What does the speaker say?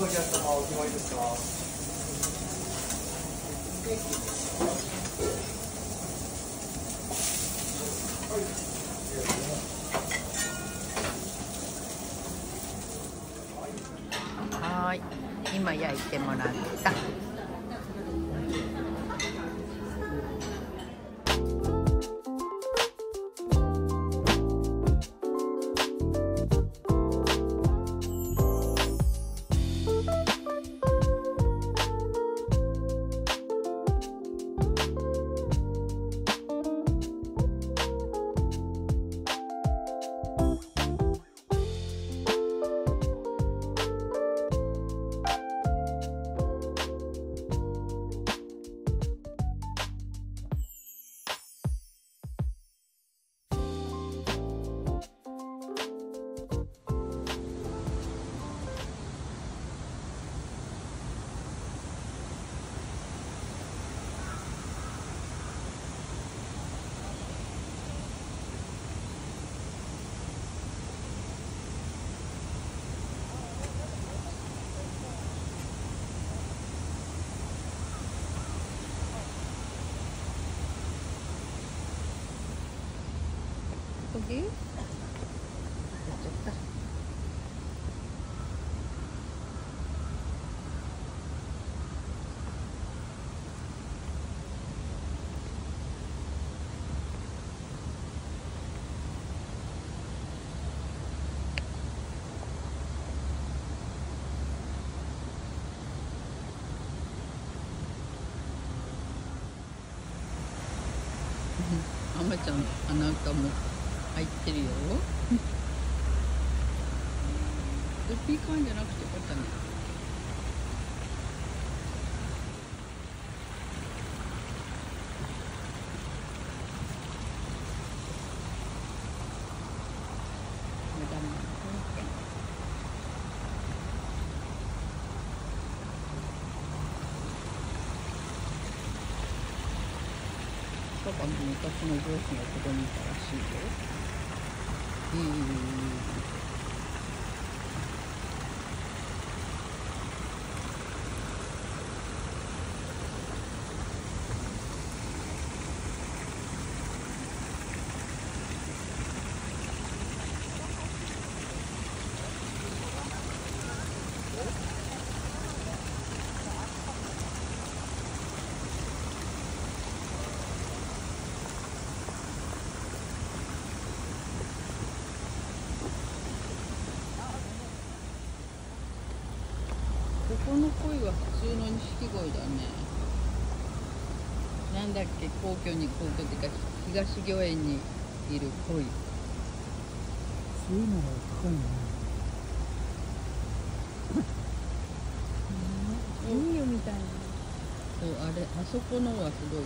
お客様お決まりですかはい。今焼いてもらった。 거기 음. 이쪽다 아무것도 안 나올까 뭐. 入ってるよ。ピーカンじゃなくてよかったね。パパの昔の上司がここにいたらしいよ。E ここの鯉は普通の錦鯉だね。なんだっけ皇居に皇居っていうか東御苑にいる鯉そういうのが高いね。いいよみたいな。そうあれあそこのはすごい、